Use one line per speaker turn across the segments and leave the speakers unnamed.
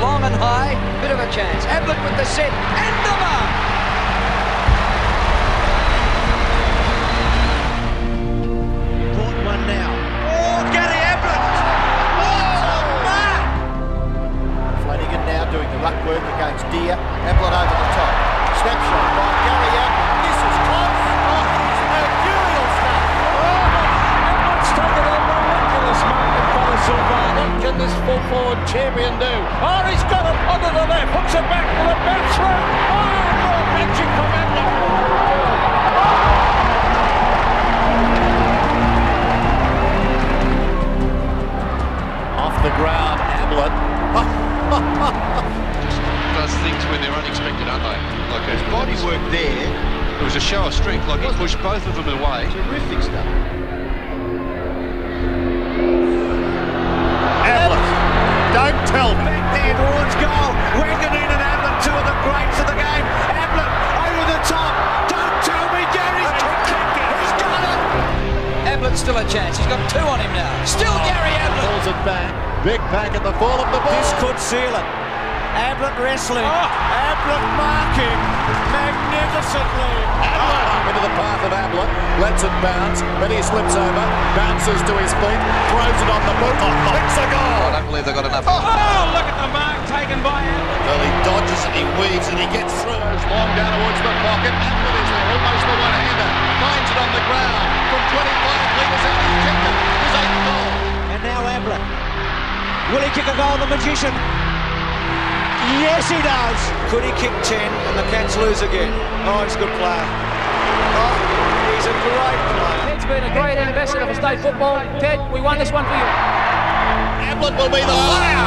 long and high, bit of a chance. Ablett with the set, and the mark! ruck work against Dear. Ablett over the top. Snapshot by Gary Ablett.
This is close. Oh,
it's mercurial stuff. Oh, Ablett's taken a miraculous market
by Silvagni. What can
this full forward champion do? Was a show of strength. Like he pushed both of them away.
terrific stuff.
Ablett. Don't tell me.
Back there towards goal. Wanganeen and Ablett, two of the greats of the game. Ablett over the top. Don't tell me Gary's kicked it. He's got it.
Ablett's still a chance. He's got two on him now. Still oh. Gary Ablett.
Pulls it back. Big back at the fall of the ball.
This could seal it. Ablett wrestling. Ablett marking magnificently.
Ablett into the path of Ablett. Lets it bounce. Then he slips over. Bounces to his feet. Throws it on the boot. Oh, kicks a goal.
I don't believe they've got enough.
Oh! oh, look at the mark taken by Ablett.
Well, he dodges and he weaves and he gets through. Goes long down towards the pocket. Ablett is there. Almost the one-hander. Finds it on the ground. From 25 metres out. He's kicked it. His eighth goal.
And now Ablett. Will he kick a goal, the magician? Yes, he does. Could he kick 10 and the Cats lose again? Oh, he's a good player. Oh, he's a great player.
Ted's been a great ambassador for state football. Ted, we won this one for you.
Ablett will be the player.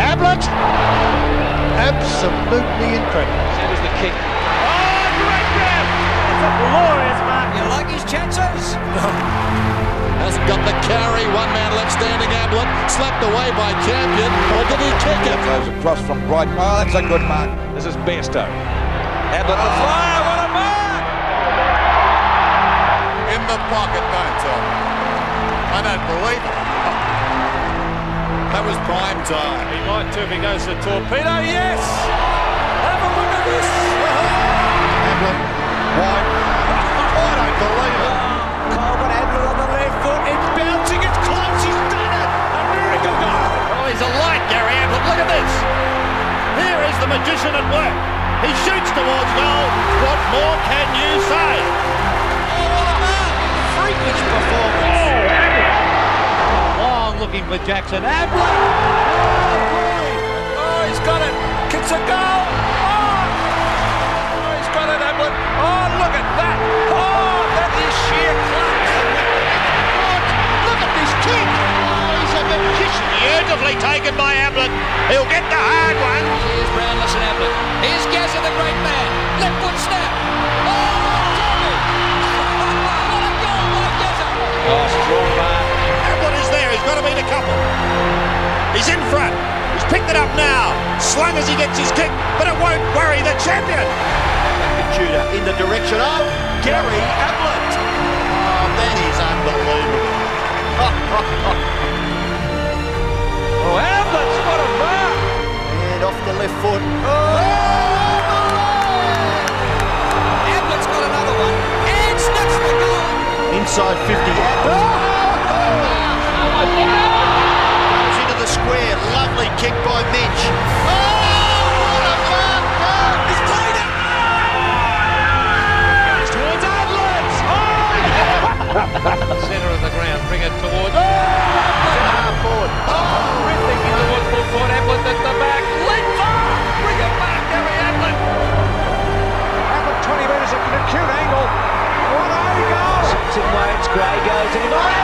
Ablett. Absolutely incredible.
That was the kick.
You like his chances?
Hasn't got the carry. One man left standing. Ablett slapped away by champion. Or did he kick it?
Goes across from Bright. Oh, that's a good mark.
This is Bairstow. Ablett oh. the flyer. What a mark!
In the pocket, don't tell me. I don't believe it. That was prime time.
He might too if he goes to torpedo. Yes! Have a look at this.
Ablett, I don't believe it.
Ablett on the left foot. It's bouncing. It's close. He's done it. A miracle goal.
Oh, he's a light, Gary Ablett. Look at this. Here is the magician at work. He shoots towards goal. What more can you say?
Oh. Freakish performance.
Long looking for Jackson. Oh. Oh, he's got it. Kicks a goal.
Beautifully taken by Ablett. He'll get the hard one.
Here's Brownless and Ablett. Here's Gazza, the great man. Left foot snap. Oh, Tommy. what a goal by Gazza.
Oh, strong mark.
Ablett is there. He's got to beat a couple. He's in front. He's picked it up now. Slung as he gets his kick, but it won't worry the champion.
Tudor in the direction of Gary Ablett.
Oh, that is unbelievable.
left foot.
Ablett's got another one. And the goal.
Inside 50. Goes into the square. Lovely kick by Mitch.
Martinez.